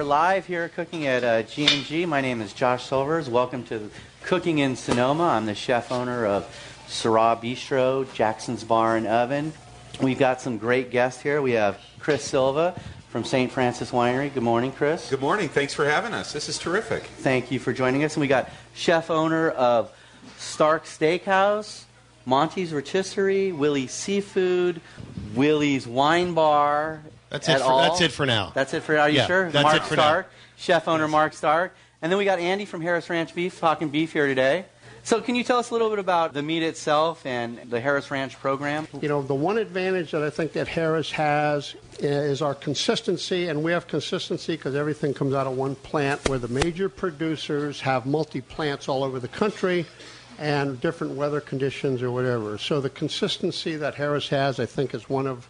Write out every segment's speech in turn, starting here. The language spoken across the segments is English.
we're live here cooking at uh, G&G. My name is Josh Silvers. Welcome to Cooking in Sonoma. I'm the chef owner of Syrah Bistro, Jackson's Bar and Oven. We've got some great guests here. We have Chris Silva from St. Francis Winery. Good morning, Chris. Good morning. Thanks for having us. This is terrific. Thank you for joining us. And we got chef owner of Stark Steakhouse, Monti's Rotisserie, Willi's Seafood, Willi's Wine Bar. That's at it. For, all. that's it for now. That's it for Are you Yeah, sure? that's Mark it for now. Stark, chef owner Mark Stark. And then we got Andy from Harris Ranch Beef talking beef here today. So can you tell us a little bit about the meat itself and the Harris Ranch program? You know, the one advantage that I think that Harris has is our consistency, and we have consistency because everything comes out of one plant where the major producers have multi plants all over the country and different weather conditions or whatever. So the consistency that Harris has, I think, is one of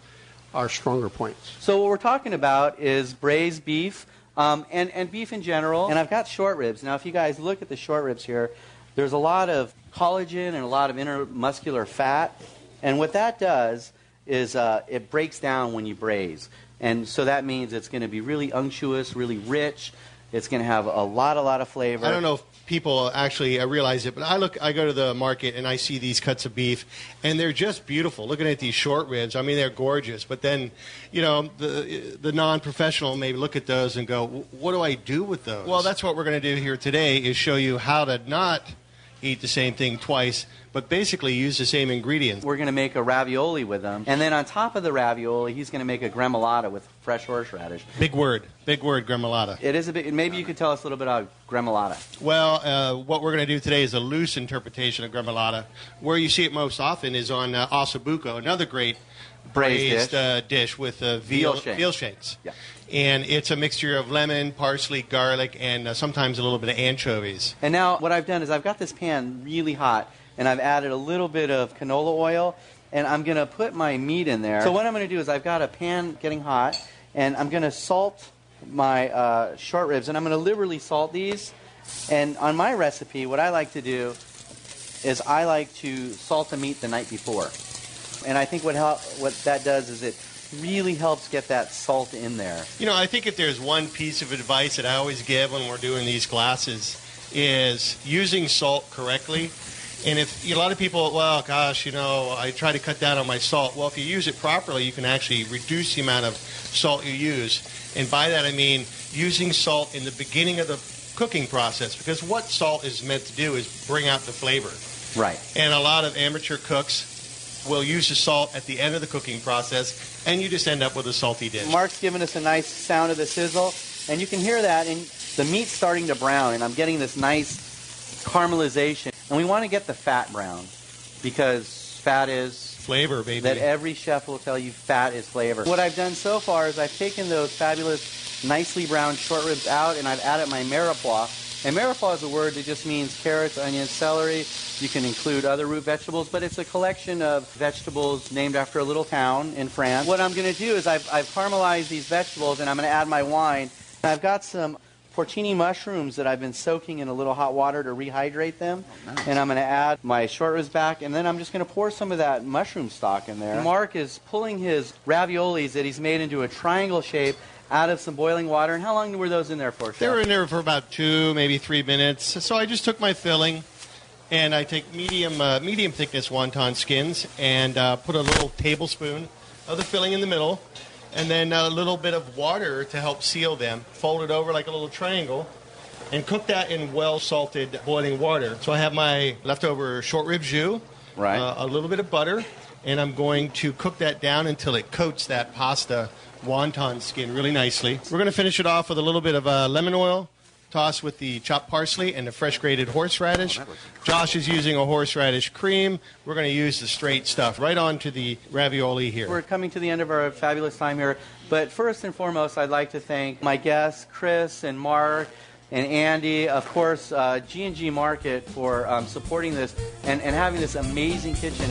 our stronger points. So what we're talking about is braised beef um, and, and beef in general. And I've got short ribs. Now, if you guys look at the short ribs here, there's a lot of collagen and a lot of intermuscular fat. And what that does is uh, it breaks down when you braise. And so that means it's going to be really unctuous, really rich. It's going to have a lot, a lot of flavor. I don't know if people actually uh, realize it, but I look, I go to the market and I see these cuts of beef, and they're just beautiful. Looking at these short ribs, I mean, they're gorgeous. But then, you know, the the non-professional may look at those and go, "What do I do with those?" Well, that's what we're going to do here today: is show you how to not eat the same thing twice, but basically use the same ingredients. We're going to make a ravioli with them. And then on top of the ravioli, he's going to make a gremolata with fresh horseradish. Big word, big word, gremolata. It is a bit, maybe you could tell us a little bit about gremolata. Well, uh, what we're going to do today is a loose interpretation of gremolata. Where you see it most often is on uh, ossobuco, another great Braised braised dish. uh, dish with uh, veal, Veal shanks. veal shanks. Yeah. And it's a mixture of lemon, parsley, garlic, and uh, sometimes a little bit of anchovies. And now what I've done is I've got this pan really hot, and I've added a little bit of canola oil, and I'm going to put my meat in there. So what I'm going to do is I've got a pan getting hot, and I'm going to salt my uh, short ribs, and I'm going to liberally salt these. And on my recipe, what I like to do is I like to salt the meat the night before. And I think what hel- what that does is it really helps get that salt in there. You know, I think if there's one piece of advice that I always give when we're doing these glasses is using salt correctly. And if a lot of people, well, gosh, you know, I try to cut down on my salt. Well, if you use it properly, you can actually reduce the amount of salt you use. And by that, I mean using salt in the beginning of the cooking process because what salt is meant to do is bring out the flavor. Right. And a lot of amateur cooks will use the salt at the end of the cooking process, and you just end up with a salty dish. Mark's giving us a nice sound of the sizzle, and you can hear that, and the meat's starting to brown, and I'm getting this nice caramelization. And we want to get the fat brown because fat is Flavor, baby. that every chef will tell you fat is flavor. What I've done so far is I've taken those fabulous, nicely browned short ribs out, and I've added my mirepoix. And mirepoix is a word that just means carrots, onions, celery. You can include other root vegetables, but it's a collection of vegetables named after a little town in France. What I'm going to do is I've, I've caramelized these vegetables, and I'm going to add my wine. And I've got some porcini mushrooms that I've been soaking in a little hot water to rehydrate them. Oh, and I'm going to add my short ribs back, and then I'm just going to pour some of that mushroom stock in there. Mm-hmm. Mark is pulling his raviolis that he's made into a triangle shape out of some boiling water. And how long were those in there for, Chef? They were in there for about two, maybe three minutes. So I just took my filling, and I take medium uh, medium thickness wonton skins and uh, put a little tablespoon of the filling in the middle, and then a little bit of water to help seal them. Fold it over like a little triangle, and cook that in well salted boiling water. So I have my leftover short rib jus, Right. uh, a little bit of butter, and I'm going to cook that down until it coats that pasta wonton skin really nicely. We're going to finish it off with a little bit of uh, lemon oil, toss with the chopped parsley and the fresh grated horseradish. Josh is using a horseradish cream. We're going to use the straight stuff right onto the ravioli here. We're coming to the end of our fabulous time here. But first and foremost, I'd like to thank my guests, Chris and Mark and Andy, of course, uh, G&G Market for um, supporting this and, and having this amazing kitchen.